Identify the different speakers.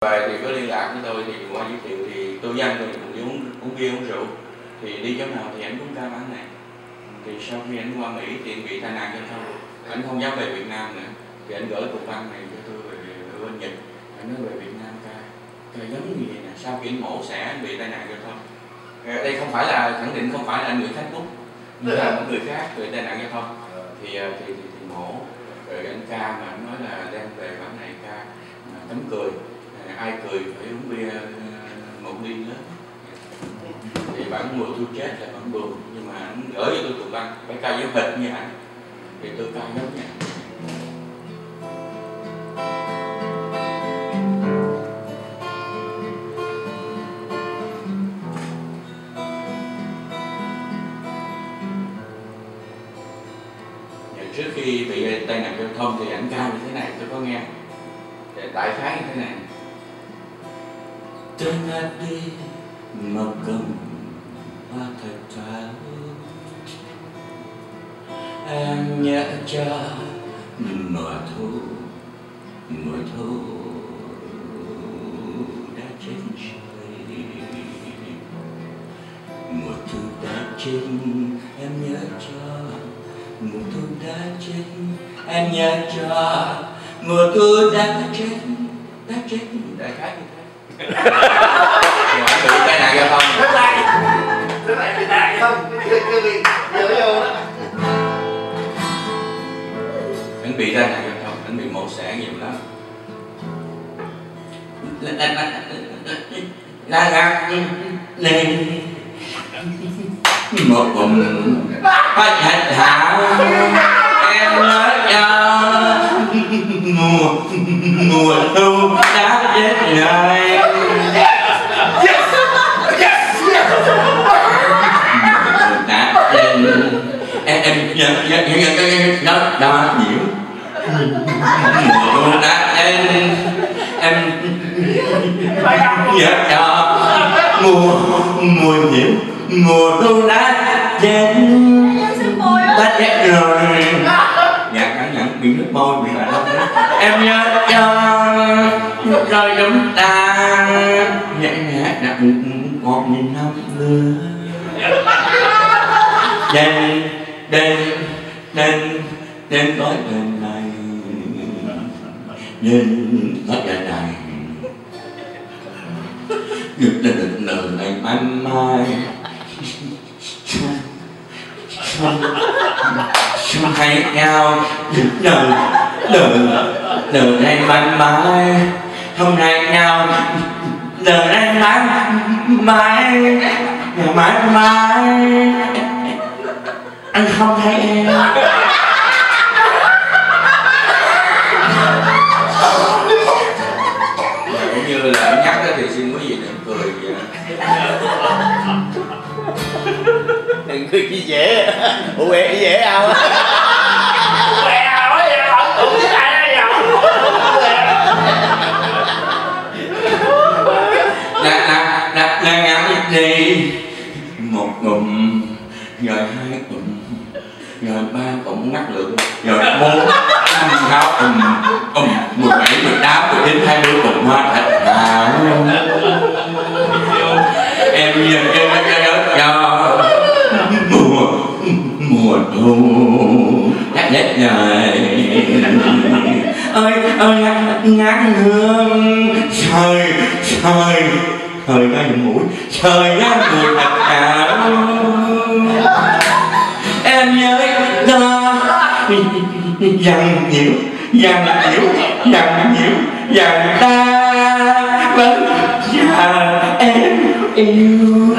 Speaker 1: về thì có liên lạc với tôi thì qua giới thiệu thì tôi với anh thì cũng uống uống bia uống rượu. Thì đi chỗ nào thì anh uống ca bán này. Thì sau khi anh qua Mỹ thì anh bị tai nạn giao thông. Anh không dám về Việt Nam nữa. Thì anh gửi cục văn này cho tôi về, về bên Nhật. Anh nói về Việt Nam ca ca giống như vậy nè. Sau khi anh mổ xẻ anh bị tai nạn giao thông. Ờ, đây không phải là khẳng định không phải là anh Nguyễn Khánh Phúc mà là một người khác bị tai nạn giao thông. Thì ờ, thì, thì, thì mổ. Rồi anh ca mà anh nói là đem về bản này ca tấm cười ai cười phải uống bia à, một ly thì bản mùa tôi chết là bản buồn. Nhưng mà anh gửi cho tôi tụi văn phải ca với hệt như anh thì tôi ca lắm nha. Trước khi bị tai nạn giao thông thì ảnh ca như thế này tôi có nghe. Thì đại khái như thế này. Tôi ngắt đi một cầm hoa thật thảo Em nhớ cho mùa thu mùa thu đã chết trời. Mùa thu đã chết, em nhớ cho. Mùa thu đã chết, em nhớ cho. Mùa thu đã chết đã chết. Đại khái như thế bị tai nạn giao thông
Speaker 2: Rất lại Rất lại bị nạn không Chưa chưa bị nhớ vô đó
Speaker 1: anh bị tai nạn giao thông anh bị mổ xẻ nhiều lắm là là nên một bụng. Phát hạch hảo em nhớ cho mùa mùa thu đã đến nơi
Speaker 2: Yes Yes
Speaker 1: đã đến em em nhớ nhớ nhớ nhớ nó đã nhiễu mùa thu đã đến em nhớ cho mùa mùa nhiễu mùa thu đã đến đã chết rồi dạ cảm nhận bị nước môi bị lại lắm em nhớ cho rồi chúng ta nhẹ nhẹ đặt một nghìn năm nữa đêm đêm đêm đêm tối đêm này đêm tối đêm này được được được nở này ban mai Chúng hay nhau. Được đời đời đời này mãi mai hôm nay nhau đời này mãi mãi mãi mãi anh không thấy em. Đừng cười
Speaker 3: chi dễ. Ủa dễ dễ ao
Speaker 2: Mẹ nói vậy không Đúng cái này đó
Speaker 1: đã đã đã đã ngắm đi. Một ngụm rồi hai ngụm rồi ba ngụm ngắt lượng rồi bốn năm sáu ùm trời nhắc ơi ơi ngát hương trời trời trời ra mũi. Trời ra mùi đặc cả em nhớ cho dằn nhiễu dằn nhiễu dằn nhiễu dằn ta. Vẫn chờ em yêu.